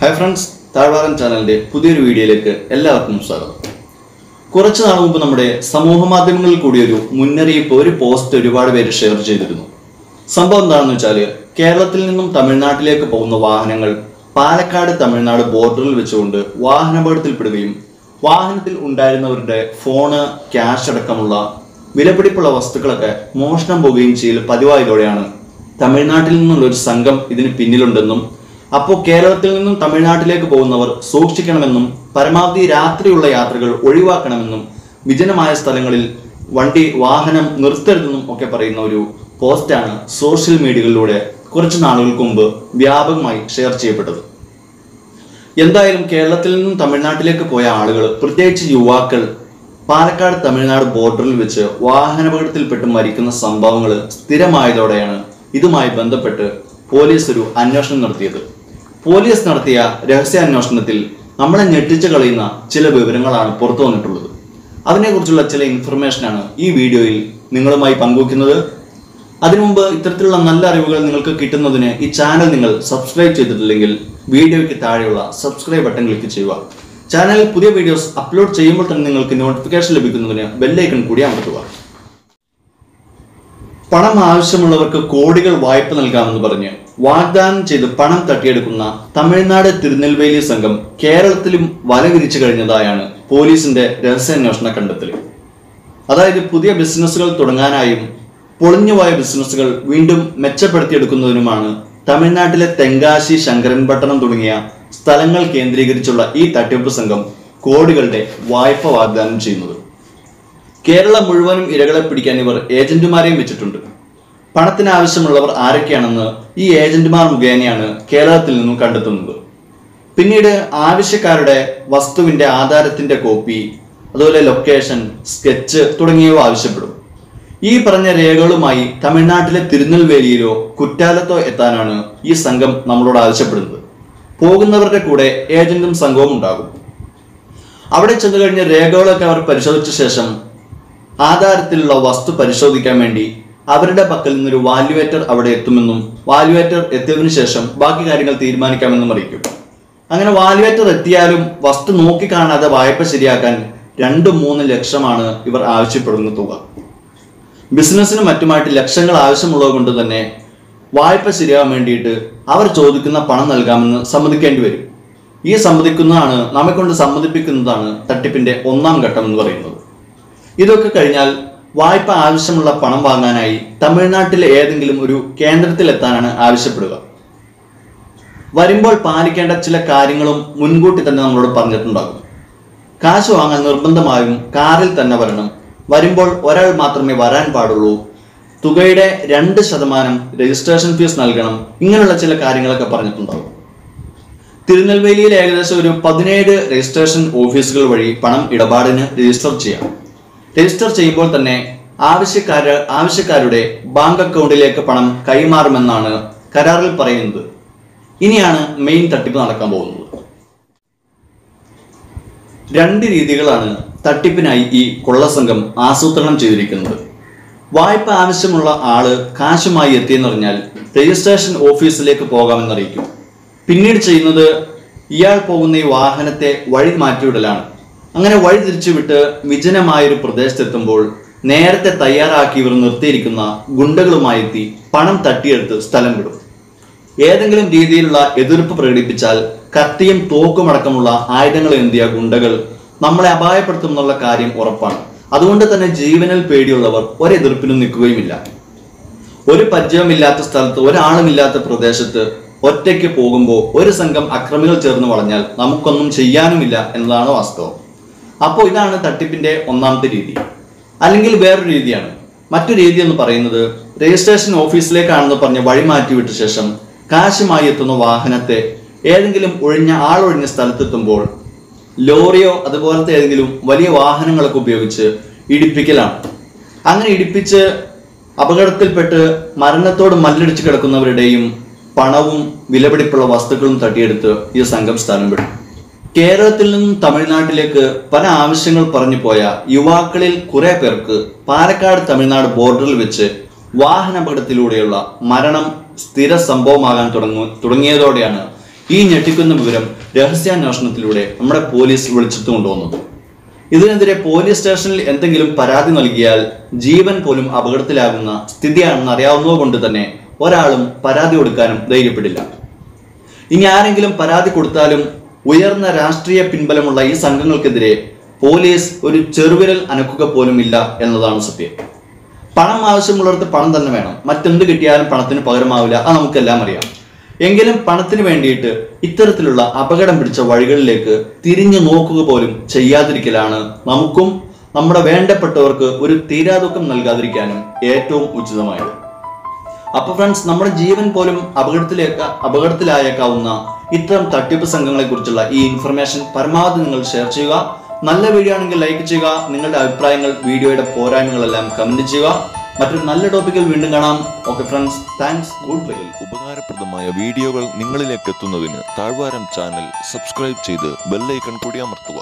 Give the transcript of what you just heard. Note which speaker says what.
Speaker 1: Hi friends താഴ്വാരൻ ചാനലിന്റെ പുതിയൊരു വീഡിയോയിലേക്ക് എല്ലാവർക്കും സ്വാഗതം. കുറച്ചു നാൾ മുമ്പ് നമ്മുടെ സമൂഹ മാധ്യമങ്ങളിൽ കൂടി ഒരു മുന്നറിയിപ്പ് ഒരു പോസ്റ്റ് ഒരുപാട് പേര് ഷെയർ ചെയ്തിരുന്നു. സംഭവം എന്താണെന്ന് വെച്ചാൽ കേരളത്തിൽ നിന്നും തമിഴ്നാട്ടിലേക്ക് പോകുന്ന വാഹനങ്ങൾ പാലക്കാട് തമിഴ്നാട് ബോർഡറിൽ വെച്ചുകൊണ്ട് വാഹനാപകടത്തിൽപ്പെടുകയും വാഹനത്തിൽ ഉണ്ടായിരുന്നവരുടെ ഫോണ് ക്യാഷ് അടക്കമുള്ള വിലപിടിപ്പുള്ള വസ്തുക്കളൊക്കെ മോഷണം പോവുകയും ചെയ്യൽ പതിവായതോടെയാണ് തമിഴ്നാട്ടിൽ നിന്നുള്ള ഒരു സംഘം ഇതിന് പിന്നിലുണ്ടെന്നും അപ്പോൾ കേരളത്തിൽ നിന്നും തമിഴ്നാട്ടിലേക്ക് പോകുന്നവർ സൂക്ഷിക്കണമെന്നും പരമാവധി രാത്രിയുള്ള യാത്രകൾ ഒഴിവാക്കണമെന്നും വിജനമായ സ്ഥലങ്ങളിൽ വണ്ടി വാഹനം നിർത്തരുതെന്നും ഒക്കെ പറയുന്ന ഒരു പോസ്റ്റാണ് സോഷ്യൽ മീഡിയകളിലൂടെ കുറച്ച് നാളുകൾക്ക് മുമ്പ് വ്യാപകമായി ഷെയർ ചെയ്യപ്പെട്ടത്. എന്തായാലും കേരളത്തിൽ നിന്നും തമിഴ്നാട്ടിലേക്ക് പോയ ആളുകൾ പ്രത്യേകിച്ച് യുവാക്കൾ പാലക്കാട് തമിഴ്നാട് ബോർഡറിൽ വെച്ച് വാഹനാപകടത്തിൽപ്പെട്ട് മരിക്കുന്ന സംഭവങ്ങൾ സ്ഥിരമായതോടെയാണ് ഇതുമായി ബന്ധപ്പെട്ട് പോലീസ് ഒരു അന്വേഷണം നടത്തിയത്. പോലീസ് നടത്തിയ രഹസ്യാന്വേഷണത്തിൽ നമ്മളെ ഞെട്ടിച്ചു കളയുന്ന ചില വിവരങ്ങളാണ് പുറത്തു വന്നിട്ടുള്ളത്. അതിനെക്കുറിച്ചുള്ള ചില ഇൻഫർമേഷനാണ് ഈ വീഡിയോയിൽ നിങ്ങളുമായി പങ്കുവയ്ക്കുന്നത്. അതിനു മുമ്പ് ഇത്തരത്തിലുള്ള നല്ല അറിവുകൾ നിങ്ങൾക്ക് കിട്ടുന്നതിന് ഈ ചാനൽ നിങ്ങൾ സബ്സ്ക്രൈബ് ചെയ്തിട്ടില്ലെങ്കിൽ വീഡിയോയ്ക്ക് താഴെയുള്ള സബ്സ്ക്രൈബ് ബട്ടൺ ക്ലിക്ക് ചെയ്യുക. ചാനലിൽ പുതിയ വീഡിയോസ് അപ്ലോഡ് ചെയ്യുമ്പോൾ തന്നെ നിങ്ങൾക്ക് നോട്ടിഫിക്കേഷൻ ലഭിക്കുന്നതിന് ബെല്ലൈക്കൺ കൂടി അമർത്തുക. പണം ആവശ്യമുള്ളവർക്ക് കോടികൾ വായ്പ നൽകാമെന്ന് പറഞ്ഞ് വാഗ്ദാനം ചെയ്ത് പണം തട്ടിയെടുക്കുന്ന തമിഴ്നാട് തിരുനെൽവേലി സംഘം കേരളത്തിലും വല വിരിച്ചു കഴിഞ്ഞതായാണ് പോലീസിന്റെ രഹസ്യാന്വേഷണ കണ്ടെത്തൽ അതായത് പുതിയ ബിസിനസ്സുകൾ തുടങ്ങാനായും പൊളിഞ്ഞുപോയ ബിസിനസ്സുകൾ വീണ്ടും മെച്ചപ്പെടുത്തിയെടുക്കുന്നതിനുമാണ് തമിഴ്നാട്ടിലെ തെങ്കാശി ശങ്കരൻ പട്ടണം തുടങ്ങിയ സ്ഥലങ്ങൾ കേന്ദ്രീകരിച്ചുള്ള ഈ തട്ടിപ്പ് സംഘം കോടികളുടെ വായ്പ വാഗ്ദാനം ചെയ്യുന്നത്. കേരളം മുഴുവനും ഇരകളെ പിടിക്കാൻ ഇവർ ഏജന്റുമാരെയും വെച്ചിട്ടുണ്ട്. പണത്തിന് ആവശ്യമുള്ളവർ ആരൊക്കെയാണെന്ന് ഈ ഏജന്റുമാർ മുഖേനയാണ് കേരളത്തിൽ നിന്നും കണ്ടെത്തുന്നത്. പിന്നീട് ആവശ്യക്കാരുടെ വസ്തുവിന്റെ ആധാരത്തിന്റെ കോപ്പി അതുപോലെ ലൊക്കേഷൻ സ്കെച്ച് തുടങ്ങിയവ ആവശ്യപ്പെടും. ഈ പറഞ്ഞ രേഖകളുമായി തമിഴ്നാട്ടിലെ തിരുനെൽവേലിയിലോ കുറ്റാലത്തോ എത്താനാണ് ഈ സംഘം നമ്മളോട് ആവശ്യപ്പെടുന്നത്. പോകുന്നവരുടെ കൂടെ ഏജന്റും സംഘവും ഉണ്ടാകും. അവിടെ ചെന്നു കഴിഞ്ഞ രേഖകളൊക്കെ അവർ പരിശോധിച്ച ശേഷം ആധാരത്തിലുള്ള വസ്തു പരിശോധിക്കാൻ വേണ്ടി അവരുടെ പക്കൽ നിന്നൊരു വാല്യുവേറ്റർ അവിടെ എത്തുമെന്നും വാല്യുവേറ്റർ എത്തിയതിനു ശേഷം ബാക്കി കാര്യങ്ങൾ തീരുമാനിക്കാമെന്നും അറിയിക്കും. അങ്ങനെ വാല്യുവേറ്റർ എത്തിയാലും വസ്തു നോക്കി കാണാതെ വായ്പ ശരിയാക്കാൻ രണ്ട് മൂന്ന് ലക്ഷമാണ് ഇവർ ആവശ്യപ്പെടുന്ന തുക. ബിസിനസ്സിനും മറ്റുമായിട്ട് ലക്ഷങ്ങൾ ആവശ്യമുള്ളത് കൊണ്ട് തന്നെ വായ്പ ശരിയാവാൻ വേണ്ടിയിട്ട് അവർ ചോദിക്കുന്ന പണം നൽകാമെന്ന് സമ്മതിക്കേണ്ടി വരും. ഈ സമ്മതിക്കുന്നതാണ് നമ്മെ കൊണ്ട് സമ്മതിപ്പിക്കുന്നതാണ് തട്ടിപ്പിന്റെ ഒന്നാം ഘട്ടം എന്ന് പറയുന്നത്. ഇതൊക്കെ കഴിഞ്ഞാൽ വായ്പ ആവശ്യമുള്ള പണം വാങ്ങാനായി തമിഴ്നാട്ടിലെ ഏതെങ്കിലും ഒരു കേന്ദ്രത്തിലെത്താനാണ് ആവശ്യപ്പെടുക. വരുമ്പോൾ പാലിക്കേണ്ട ചില കാര്യങ്ങളും മുൻകൂട്ടി തന്നെ നമ്മളോട് പറഞ്ഞിട്ടുണ്ടാകും. കാശ് വാങ്ങാൻ നിർബന്ധമായും കാറിൽ തന്നെ വരണം. വരുമ്പോൾ ഒരാൾ മാത്രമേ വരാൻ പാടുള്ളൂ. തുകയുടെ രണ്ട് ശതമാനം രജിസ്ട്രേഷൻ ഫീസ് നൽകണം. ഇങ്ങനെയുള്ള ചില കാര്യങ്ങളൊക്കെ പറഞ്ഞിട്ടുണ്ടാകും. തിരുനെൽവേലിയിൽ ഏകദേശം ഒരു പതിനേഴ് രജിസ്ട്രേഷൻ ഓഫീസുകൾ വഴി പണം ഇടപാടിന് രജിസ്റ്റർ ചെയ്യാം. രജിസ്റ്റർ ചെയ്യുമ്പോൾ തന്നെ ആവശ്യക്കാര് ആവശ്യക്കാരുടെ ബാങ്ക് അക്കൗണ്ടിലേക്ക് പണം കൈമാറുമെന്നാണ് കരാറിൽ പറയുന്നത്. ഇനിയാണ് മെയിൻ തട്ടിപ്പ് നടക്കാൻ പോകുന്നത്. രണ്ട് രീതികളാണ് തട്ടിപ്പിനായി ഈ കൊള്ളസംഘം ആസൂത്രണം ചെയ്തിരിക്കുന്നത്. വായ്പ ആവശ്യമുള്ള ആൾ കാശുമായി എത്തിയെന്നറിഞ്ഞാൽ രജിസ്ട്രേഷൻ ഓഫീസിലേക്ക് പോകാമെന്നറിയിക്കും. പിന്നീട് ചെയ്യുന്നത് ഇയാൾ പോകുന്ന ഈ വാഹനത്തെ വഴി മാറ്റിവിടലാണ്. അങ്ങനെ വഴി തിരിച്ചുവിട്ട് വിജനമായൊരു പ്രദേശത്തെത്തുമ്പോൾ നേരത്തെ തയ്യാറാക്കി ഇവർ നിർത്തിയിരിക്കുന്ന ഗുണ്ടകളുമായി എത്തി പണം തട്ടിയെടുത്ത് സ്ഥലം വിടും. ഏതെങ്കിലും രീതിയിലുള്ള എതിർപ്പ് പ്രകടിപ്പിച്ചാൽ കത്തിയും തോക്കുമടക്കമുള്ള ആയുധങ്ങൾ എന്തിയ ഗുണ്ടകൾ നമ്മളെ അപായപ്പെടുത്തും എന്നുള്ള കാര്യം ഉറപ്പാണ്. അതുകൊണ്ട് തന്നെ ജീവനിൽ പേടിയുള്ളവർ ഒരെതിർപ്പിനും നിൽക്കുകയുമില്ല. ഒരു പരിചയമില്ലാത്ത സ്ഥലത്ത് ഒരാളുമില്ലാത്ത പ്രദേശത്ത് ഒറ്റയ്ക്ക് പോകുമ്പോൾ ഒരു സംഘം അക്രമികൾ ചേർന്ന് വളഞ്ഞാൽ നമുക്കൊന്നും ചെയ്യാനുമില്ല എന്നതാണ് വാസ്തവം. അപ്പോൾ ഇതാണ് തട്ടിപ്പിന്റെ ഒന്നാമത്തെ രീതി. അല്ലെങ്കിൽ വേറൊരു രീതിയാണ്. മറ്റു രീതി എന്ന് പറയുന്നത് രജിസ്ട്രേഷൻ ഓഫീസിലേക്കാണെന്ന് പറഞ്ഞ് വഴി മാറ്റിവിട്ട ശേഷം കാശുമായി എത്തുന്ന വാഹനത്തെ ഏതെങ്കിലും ഒഴിഞ്ഞ ആളൊഴിഞ്ഞ സ്ഥലത്തെത്തുമ്പോൾ ലോറിയോ അതുപോലത്തെ ഏതെങ്കിലും വലിയ വാഹനങ്ങളൊക്കെ ഉപയോഗിച്ച് ഇടിപ്പിക്കലാണ്. അങ്ങനെ ഇടിപ്പിച്ച് അപകടത്തിൽപ്പെട്ട് മരണത്തോട് മല്ലടിച്ച് കിടക്കുന്നവരുടെയും പണവും വിലപിടിപ്പുള്ള വസ്തുക്കളും തട്ടിയെടുത്ത് ഈ സംഘം സ്ഥലം വിടും കേരളത്തിൽ നിന്നും തമിഴ്നാട്ടിലേക്ക് പല ആവശ്യങ്ങൾ പറഞ്ഞു പോയ യുവാക്കളിൽ കുറെ പേർക്ക് പാലക്കാട് തമിഴ്നാട് ബോർഡറിൽ വെച്ച് വാഹനാപകടത്തിലൂടെയുള്ള മരണം സ്ഥിര സംഭവമാകാൻ തുടങ്ങു തുടങ്ങിയതോടെയാണ് ഈ ഞെട്ടിക്കുന്ന വിവരം രഹസ്യാന്വേഷണത്തിലൂടെ നമ്മുടെ പോലീസ് വിളിച്ചെടുത്തു കൊണ്ടുവന്നത്. ഇതിനെതിരെ പോലീസ് സ്റ്റേഷനിൽ എന്തെങ്കിലും പരാതി നൽകിയാൽ ജീവൻ പോലും അപകടത്തിലാകുന്ന സ്ഥിതിയാണെന്ന് അറിയാവുന്നതുകൊണ്ട് തന്നെ ഒരാളും പരാതി കൊടുക്കാനും ധൈര്യപ്പെടില്ല. ഇനി ആരെങ്കിലും പരാതി കൊടുത്താലും ഉയർന്ന രാഷ്ട്രീയ പിൻബലമുള്ള ഈ സംഘങ്ങൾക്കെതിരെ പോലീസ് ഒരു ചെറുവിരൽ അനക്കുക പോലും ഇല്ല എന്നതാണ് സത്യം. പണം ആവശ്യമുള്ളവർക്ക് പണം തന്നെ വേണം. മറ്റെന്ത് കിട്ടിയാലും പണത്തിന് പകരമാവില്ല. അത് നമുക്കെല്ലാം അറിയാം. എങ്കിലും പണത്തിന് വേണ്ടിയിട്ട് ഇത്തരത്തിലുള്ള അപകടം പിടിച്ച വഴികളിലേക്ക് തിരിഞ്ഞു നോക്കുക പോലും ചെയ്യാതിരിക്കലാണ് നമുക്കും നമ്മുടെ വേണ്ടപ്പെട്ടവർക്ക് ഒരു തീരാദുഃഖം നൽകാതിരിക്കാനും ഏറ്റവും ഉചിതമായത്. അപ്പൊ ഫ്രണ്ട്സ് നമ്മുടെ ജീവൻ പോലും അപകടത്തിലേക്ക് അപകടത്തിലായേക്കാവുന്ന ഇത്തരം തട്ടിപ്പ് സംഘങ്ങളെ കുറിച്ചുള്ള ഈ ഇൻഫർമേഷൻ പരമാവധി നിങ്ങൾ ഷെയർ ചെയ്യുക. നല്ല വീഡിയോ ആണെങ്കിൽ ലൈക്ക് ചെയ്യുക. നിങ്ങളുടെ അഭിപ്രായങ്ങൾ വീഡിയോയുടെ പോരായ്മകളെല്ലാം കമന്റ് ചെയ്യുക. മറ്റൊരു നല്ല ടോപ്പിക്കിൽ വീണ്ടും കാണാം. Okay friends thanks good bye
Speaker 2: ഉപകാരപ്രദമായ വീഡിയോകൾ നിങ്ങളിലേക്ക് എത്തുന്നതിന് താഴ്വാരം ചാനൽ സബ്സ്ക്രൈബ് ചെയ്ത് ബെല്ലൈക്കൺ കൂടി അമർത്തുക.